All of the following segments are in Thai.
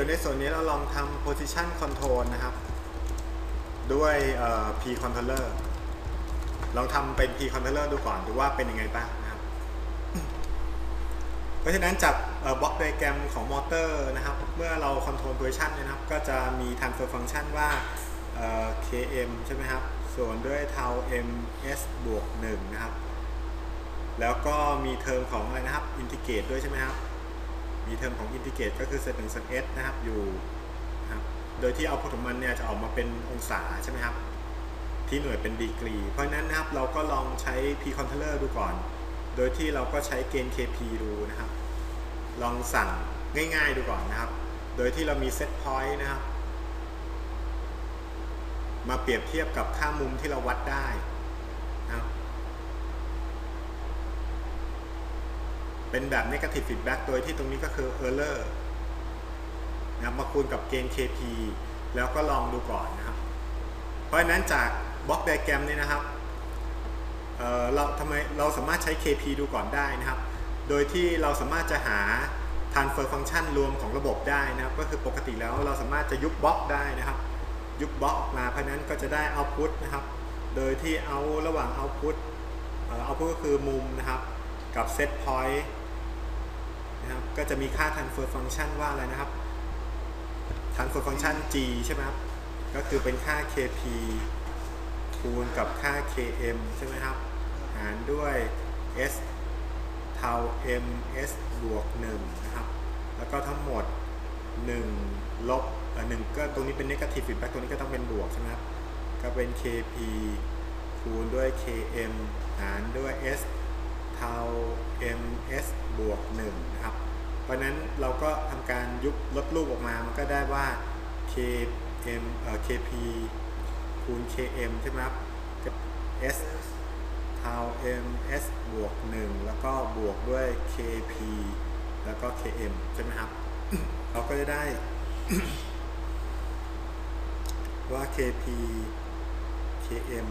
ดี๋ยวในส่วนนี้เราลองทำ position control นะครับ ด้วย p controller ลองทำเป็น p controller ดูก่อนดูว่าเป็นยังไงบ้างนะครับ เพราะฉะนั้นจากบล็อกไดแกรมของมอเตอร์นะครับ เมื่อเรา control position เนี่ยนะครับ ก็จะมี transfer function ว่า km ใช่ไหมครับ ส่วนด้วย tau ms บวก1นะครับ แล้วก็มีเทอมของอะไรนะครับ integrate ด้วยใช่ไหมครับ มีเทอมของ integrate ก็คือเซตหนึ่งเซตนะครับอยู่นะครับโดยที่เอาผลของมันเนี่ยจะออกมาเป็นองศาใช่ไหมครับ ที่หน่วยเป็นดีกรี เพราะฉะนั้นนะครับเราก็ลองใช้ p controller ดูก่อน โดยที่เราก็ใช้เกณฑ์ kp ดูนะครับ ลองสั่งง่ายๆดูก่อนนะครับ โดยที่เรามี set point นะครับ มาเปรียบเทียบกับค่ามุมที่เราวัดได้นะครับ เป็นแบบ negative feedback โดยที่ตรงนี้ก็คือ error นะครับมาคูณกับเกณฑ์ kp แล้วก็ลองดูก่อนนะครับ เพราะฉะนั้นจากบล็อกไดแกรมนี้นะครับเเราทำไมเราสามารถใช้ kp ดูก่อนได้นะครับ โดยที่เราสามารถจะหา transfer function รวมของระบบได้นะครับ ก็คือปกติแล้วเราสามารถจะยุบบล็อกได้นะครับ ยุบบล็อกออกมาเพราะนั้นก็จะได้ output นะครับ โดยที่เอาระหว่าง output เอ่อ output ก็คือมุมนะครับกับ set point นะครับ ก็จะมีค่า transfer function ว่าอะไรนะครับ transfer function g ใช่ไหมครับ ก็คือเป็นค่า kp คูณกับค่า km ใช่ไหมครับ หารด้วย s tau m s บวก1นะครับ แล้วก็ทั้งหมด 1 ลบเอ่อ1ก็ตรงนี้เป็น negative feedback ตรงนี้ก็ต้องเป็นบวกใช่ไหมครับ ก็เป็น kp คูณด้วย km หารด้วย s tau m s บวก1นะครับ เพราะนั้นเราก็ทำการยุบลดรูปออกมา มันก็ได้ว่า km เอ่อ kp คูณ km ใช่ไหมครับกับ s tau m s บวก1แล้วก็บวกด้วย kp แล้วก็ km ใช่ไหมครับ เราก็จะได้ว่า kp km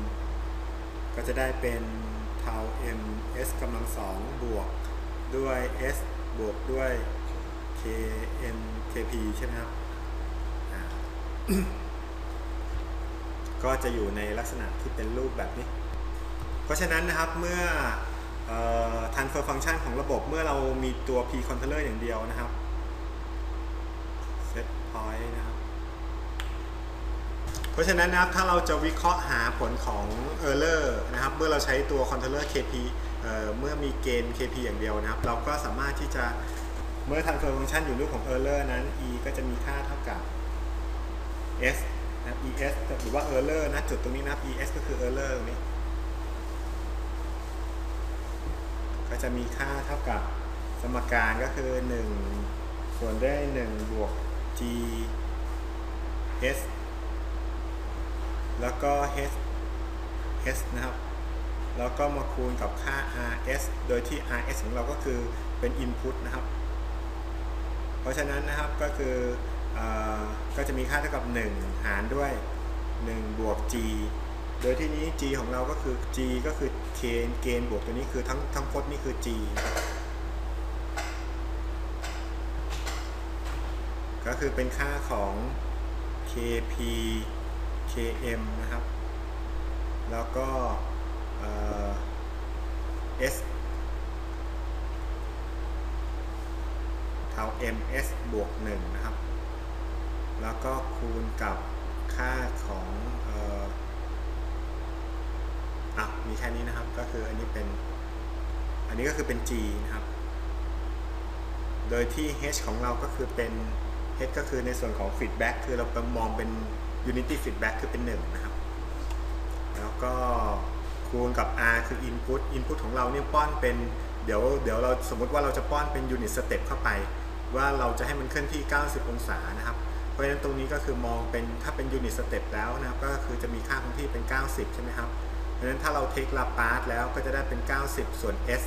ก็จะได้เป็น tau m s กำลังสองบวกด้วย s บวกด้วย km kp ใช่ไหมครับก็จะอยู่ในลักษณะที่เป็นรูปแบบนี้ เพราะฉะนั้นนะครับเมื่ออ transfer function ของระบบเมื่อเรามีตัว p controller อย่างเดียวนะครับ set point นะครับ ราะฉะนั้นนะครับถ้าเราจะวิเคราะห์หาผลของ error นะครับเมื่อเราใช้ตัว controller kp เเมื่อมีเกณฑ์ kp อย่างเดียวนะครับ เราก็สามารถที่จะเมื่อ transfer function อยู่รูปของ error นั้น e ก็จะมีค่าเท่ากับ s นะครับ es หรือว่า error นะจุดตรงนี้นะ es ก็คือ error ตรงนี้ ก็จะมีค่าเท่ากับสมการก็คือ 1 ส่วนด้วย1บวก g s แล้วก็ h s นะครับ แล้วก็มาคูณกับค่า rs โดยที่ rs ของเราก็คือเป็น input นะครับ เพราะฉะนั้นนะครับก็คืออก็จะมีค่าเท่ากับ 1 หารด้วย 1 บวก g โดยที่นี้ g ของเราก็คือ g ก็คือเคนเกณฑ์บวกตัวนี้คือทั้งทั้งพจน์นี่คือ g ก็คือเป็นค่าของ kp km นะครับ แล้วก็เอ่อ s tau ms บวก1นะครับ แล้วก็คูณกับค่าของอะมีแค่นี้นะครับ ก็คืออันนี้เป็น อันนี้ก็คือเป็น g นะครับ โดยที่ h ของเราก็คือเป็น h ก็คือในส่วนของ feedback คือเรามองเป็น unity feedback คือเป็น1นะครับ แล้วก็คูณกับ r คือ input input ของเราเนี่ยป้อนเป็น เดี๋ยวเดี๋ยวเราสมมติว่าเราจะป้อนเป็น unit step เข้าไป ว่าเราจะให้มันเคลื่อนที่ 90 องศานะครับ เพราะฉะนั้นตรงนี้ก็คือมองเป็นถ้าเป็น unit step แล้วนะครับ ก็คือจะมีค่าคงที่เป็น 90 ใช่ไหมครับ เพราะฉะนั้นถ้าเราเทคลาปาร์ตแล้วก็จะได้เป็น 90 ส่วน s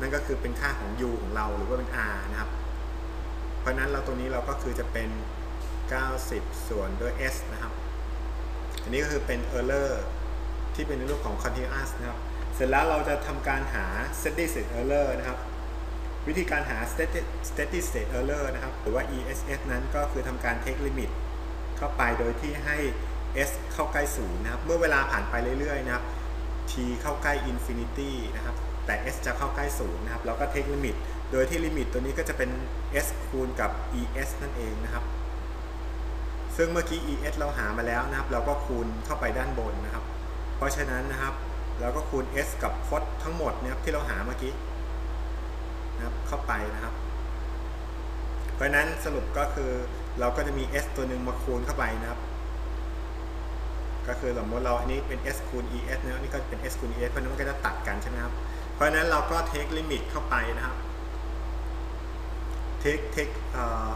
นั่นก็คือเป็นค่าของ u ของเราหรือว่าเป็น r นะครับ เพราะฉะนั้นเราตรงนี้เราก็คือจะเป็น 90 ส่วนด้วย s นะครับ อันนี้ก็คือเป็น error ที่เป็นในรูปของ continuous นะครับ เสร็จแล้วเราจะทำการหา steady state error นะครับ วิธีการหา steady steady state error นะครับ หรือว่า ESS นั้นก็คือทำการ take limit เข้าไปโดยที่ให้ s เข้าใกล้ศูนย์นะครับ เมื่อเวลาผ่านไปเรื่อยๆนะครับ t เข้าใกล้ infinity นะครับ แต่ s จะเข้าใกล้ศูนย์นะครับ เราก็ take limit โดยที่ลิมิตตัวนี้ก็จะเป็น s คูณกับ es นั่นเองนะครับ ซึ่งเมื่อกี้ es เราหามาแล้วนะครับ เราก็คูณเข้าไปด้านบนนะครับ เพราะฉะนั้นนะครับ เราก็คูณ s กับพจน์ทั้งหมดนะครับที่เราหาเมื่อกี้นะครับเข้าไปนะครับ เพราะฉะนั้นสรุปก็คือเราก็จะมี s ตัวหนึ่งมาคูณเข้าไปนะครับ ก็คือสมมติเราอันนี้เป็น s คูณ es นะอันนี้ก็เป็น s คูณ es เพราะนั้นมันก็จะตัดกันใช่ไหมครับ เพราะฉะนั้นเราก็ take limit เข้าไปนะครับ take take เอ่อ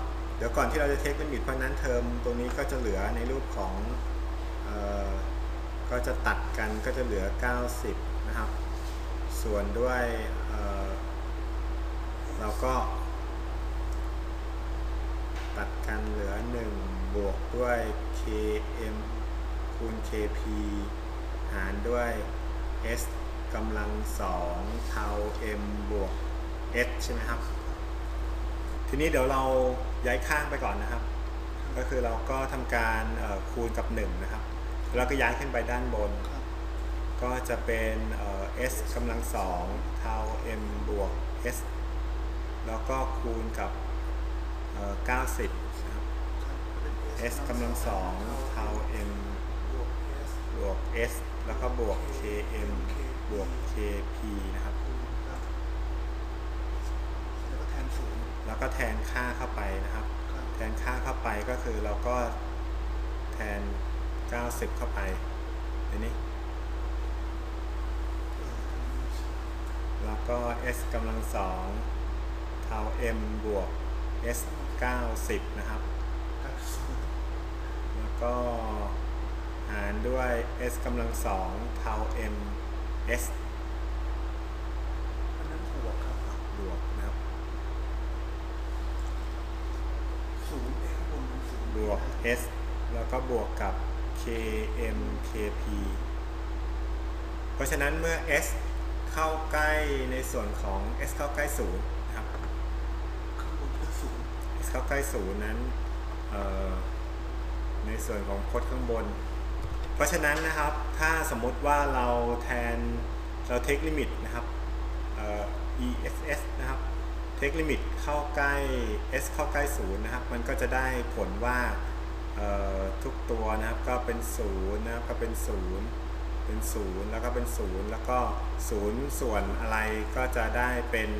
ดี๋ยวก่อนที่เราจะ take limit เพราะนั้นเทอมตรงนี้ก็จะเหลือในรูปของออก็จะตัดกันก็จะเหลือ 90 นะครับ ส่วนด้วยเเราก็ตัดกันเหลือ 1 บวกด้วย km คูณ kp หารด้วย s กำลังสองเท่า m บวก s ใช่ไหมครับ ทีนี้เดี๋ยวเราย้ายข้างไปก่อนนะครับ ก็คือเราก็ทำการคูณกับ1นะครับแล้วก็ย้ายขึ้นไปด้านบน ก็จะเป็นเอ่อ s กำลังสองเท่า m บวก s แล้วก็คูณกับเอ่อ90นะครับ s กำลังสองเท่า m บวก s แล้วก็บวก km บวก kp นะครับแล้วก็แทนศูนย์ แล้ว ก็แทนค่าเข้าไปนะครับ แทนค่าเข้าไปก็คือเราก็แทน 90 เข้าไปในนี้แล้วก็ s กำลังสองเท่า m บวก s 90 นะครับ แล้วก็หารด้วย s กำลังสองเท่า m s อันนั้นบวกครับ บวกนะครับ ศูนย์เองบนศูนย์ บวก s แล้วก็บวกกับ km kp เพราะฉะนั้นเมื่อ s เข้าใกล้ในส่วนของ s เข้าใกล้ศูนย์นะครับข้างบนคือศูนย์ s เข้าใกล้ศูนย์นั้นในส่วนของพจน์ข้างบน เพราะฉะนั้นนะครับถ้าสมมติว่าเราแทนเรา take limit นะครับ ESS นะครับ take limit เข้าใกล้ s เข้าใกล้ศูนย์นะครับ มันก็จะได้ผลว่า ทุกตัวนะครับก็เป็นศูนย์นะครับก็เป็นศูนย์เป็นศูนย์แล้วก็เป็นศูนย์แล้วก็ศูนย์ส่วนอะไรก็จะได้เป็น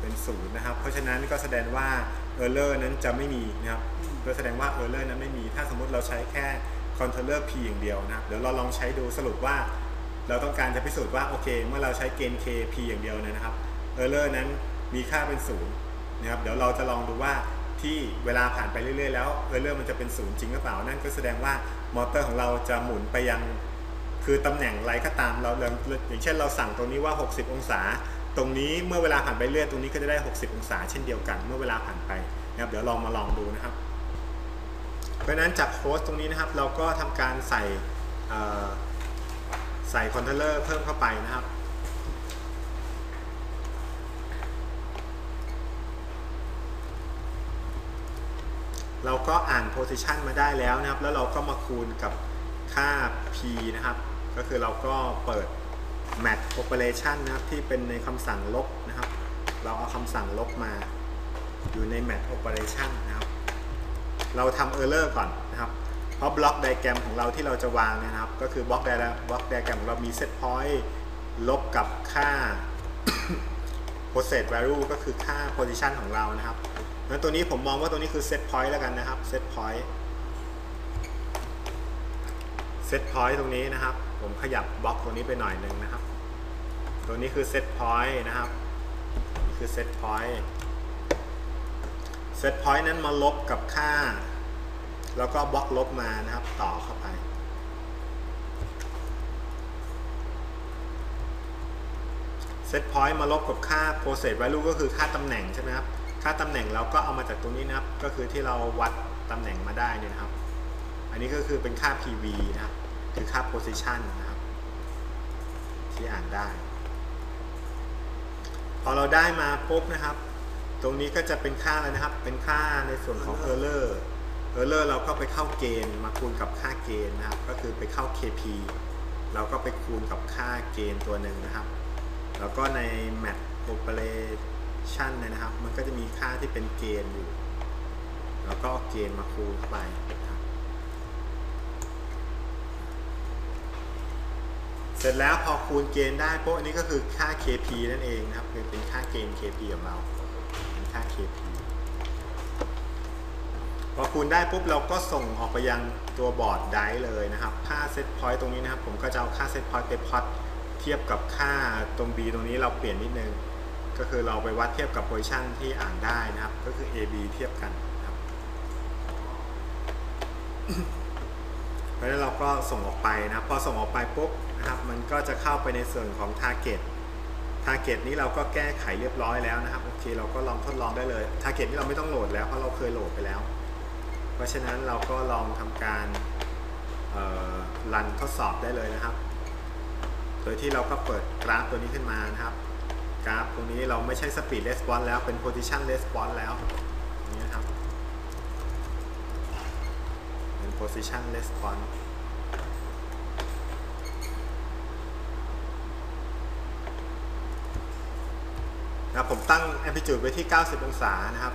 เป็นศูนย์นะครับ เพราะฉะนั้นก็แสดงว่า error นั้นจะไม่มีนะครับก็แสดงว่า error นั้นไม่มี ถ้าสมมุติเราใช้แค่ controller p อย่างเดียวนะครับเดี๋ยวเราลองใช้ดูสรุปว่า เราต้องการจะพิสูจน์ว่าโอเค เมื่อเราใช้เกณฑ์ k p อย่างเดียวนยนะครับ error นั้นมีค่าเป็นศูนย์นะครับเดี๋ยวเราจะลองดูว่า ที่เวลาผ่านไปเรื่อยๆแล้ว error มันจะเป็นศูนย์จริงหรือเปล่า นั่นก็แสดงว่ามอเตอร์ของเราจะหมุนไปยังคือตำแหน่งไรก็ตามเราเราอย่างเช่นเราสั่งตรงนี้ว่า 60 องศา ตรงนี้เมื่อเวลาผ่านไปเรื่อยตรงนี้ก็จะได้ 60 องศา เช่นเดียวกัน เมื่อเวลาผ่านไปนะครับเดี๋ยวลองมาลองดูนะครับ เพราะนั้นจากโค้ดตรงนี้นะครับเราก็ทำการใส่ใส่คอนโทรลเลอร์เพิ่มเข้าไปนะครับ เราก็อ่าน position มาได้แล้วนะครับ แล้วเราก็มาคูณกับค่า p นะครับ ก็คือเราก็เปิด mat operation นะครับ ที่เป็นในคำสั่งลบนะครับ เราเอาคำสั่งลบมาอยู่ใน mat operation นะครับ เราทำ error ก่อนนะครับเพราะบล็อกไดแกรมของเราที่เราจะวางนะครับ ก็คือบล็อกไดบล็อกไดแกรมของเรามี set point ลบกับค่า process value ก็คือค่า position ของเรานะครับ งั้นตัวนี้ผมมองว่าตัวนี้คือ set point แล้วกันนะครับ set point set point ตรงนี้นะครับ ผมขยับบล็อกตรงนี้ไปหน่อยหนึ่งนะครับ ตัวนี้คือ set point นะครับคือ set point set point นั้นมาลบกับค่า แล้วก็บล็อกลบมานะครับ ต่อเข้าไป set point มาลบกับค่า process value ก็คือค่าตำแหน่งใช่ไหมครับ ค่าตำแหน่งเราก็เอามาจากตรงนี้นะครับ ก็คือที่เราวัดตำแหน่งมาได้เนี่ยนะครับ อันนี้ก็คือเป็นค่า PV นะครับ คือค่า position นะครับ ที่อ่านได้ พอเราได้มาปุ๊บนะครับ ตรงนี้ก็จะเป็นค่าอะไรนะครับ เป็นค่าในส่วนของ error error เราก็ไปเข้าเกณฑ์มาคูณกับค่าเกณฑ์นะครับ ก็คือไปเข้า kp เราก็ไปคูณกับค่าเกณฑ์ตัวหนึ่งนะครับ แล้วก็ใน mat operation เนนะครับ มันก็จะมีค่าที่เป็นเกณฑ์อยู่ แล้วก็ gain มาคูณเข้าไปครับเสร็จแล้วพอคูณ gain ได้ปุ๊บอันนี้ก็คือค่า kp นั่นเองนะครับคือเป็นค่าเกณฑ์ kp ของเราเป็นค่า kp พอคูณได้ปุ๊บเราก็ส่งออกไปยังตัว board drive เลยนะครับ ค่า set point ตรงนี้นะครับ ผมก็จะเอาค่า set point ไปพอตเทียบกับค่าตรง b ตรงนี้เราเปลี่ยนนิดนึง ก็คือเราไปวัดเทียบกับโพซิชันที่อ่านได้นะครับ ก็คือ ab เทียบกันนะครับเพราะฉะนั้นเราก็ส่งออกไปนะครับ พอส่งออกไปปุ๊บนะครับ มันก็จะเข้าไปในส่วนของ target target นี้เราก็แก้ไขเรียบร้อยแล้วนะครับ โอเค เราก็ลองทดลองได้เลย target นี้เราไม่ต้องโหลดแล้ว เพราะเราเคยโหลดไปแล้ว เพราะฉะนั้นเราก็ลองทำการรันทดสอบได้เลยนะครับ โดยที่เราก็เปิดกราฟตัวนี้ขึ้นมานะครับ กราฟตรงนี้เราไม่ใช่ speed response แล้วเป็น position response แล้วนี้นะครับ เป็น position response นะผมตั้ง amplitude ไว้ที่ 90 องศานะครับ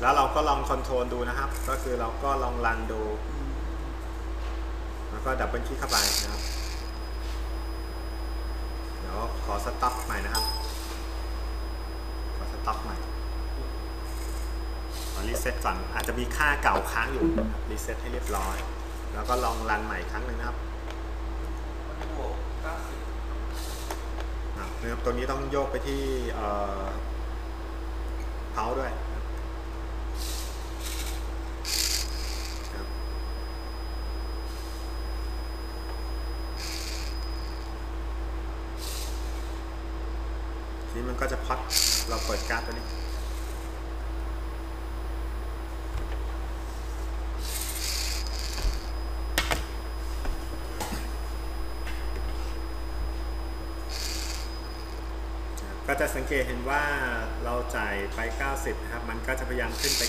แล้วเราก็ลอง control ดูนะครับ ก็คือเราก็ลอง run ดู แล้วก็ double click เข้าไปนะครับ เดี๋ยวขอ stop ใหม่นะครับ ขอ stop ใหม่ ขอ reset ก่อน อาจจะมีค่าเก่าค้างอยู่ reset ให้เรียบร้อย แล้วก็ลอง run ใหม่ครั้งหนึ่งนะครับมันบวกเก้าสิบอะนะครับ ตัวนี้ต้องโยกไปที่เอ่อเท้าด้วยครับ ทีนี้มักเราเปิดการ์ดตัวนี้ ก็จะสังเกตเห็นว่าเราจ่ายไป 90นะครับ มันก็จะพยายามขึ้นไป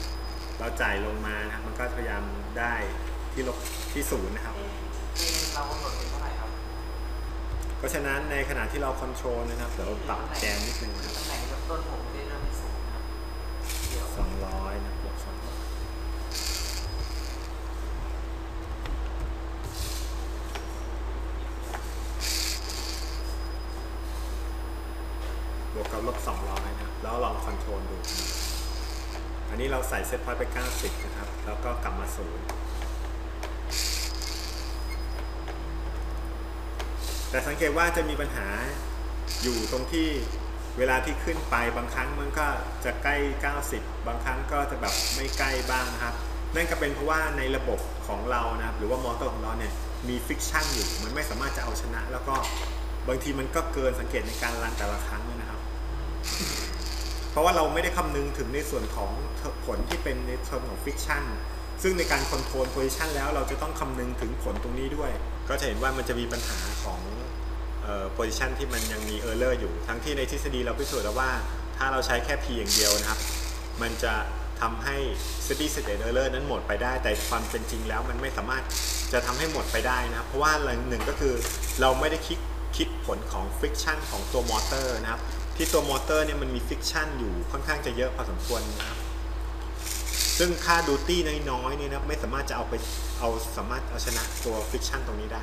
90 เราจ่ายลงมานะครับ มันก็พยายามได้ที่ลบที่ศูนย์นะครับ เอ๊ะเกณฑ์เรากำหนดเป็นเท่าไหร่ครับเพราะฉะนั้นในขณะที่เราคอนโทรลนะครับเดี๋ยวปรับแกนนิดนึงนะครับตำแหน่งเริ่มต้นผมได้เริ่มที่ศูนย์นะครับเดี๋ยว200นะบวก200บวกกับลบ200นะครับแล้วลอง control ดู อันนี้เราใส่ set point ไป 90 นะครับ แล้วก็กลับมาศูนย์ แต่สังเกตว่าจะมีปัญหาอยู่ตรงที่เวลาที่ขึ้นไปบางครั้งมันก็จะใกล้ 90 บางครั้งก็จะแบบไม่ใกล้บ้างนะครับ นั่นก็เป็นเพราะว่าในระบบของเรานะครับหรือว่ามอเตอร์ของเราเนี่ยมี friction อยู่ มันไม่สามารถจะเอาชนะ แล้วก็บางทีมันก็เกินสังเกตในการ run แต่ละครั้งด้วยนะครับ เพราะว่าเราไม่ได้คำนึงถึงในส่วนของผลที่เป็นในเชิงของ friction ซึ่งในการ control position แล้วเราจะต้องคำนึงถึงผลตรงนี้ด้วย ก็จะเห็นว่ามันจะมีปัญหาของ position ที่มันยังมี error อยู่ ทั้งที่ในทฤษฎีเราพิสูจน์แล้วว่า ถ้าเราใช้แค่ P อย่างเดียวนะครับ มันจะทำให้ steady state error นั้นหมดไปได้ แต่ความเป็นจริงแล้วมันไม่สามารถจะทำให้หมดไปได้นะครับ เพราะว่าหนึ่งก็คือเราไม่ได้คิดคิดผลของ friction ของตัวมอเตอร์นะครับ ที่ตัวมอเตอร์เนี่ยมันมี friction อยู่ค่อนข้างจะเยอะพอสมควรนะครับ ซึ่งค่าดูตี้น้อยๆเนี่ยนะไม่สามารถจะเอาไปเอาสามารถเอาชนะตัว friction ตรงนี้ได้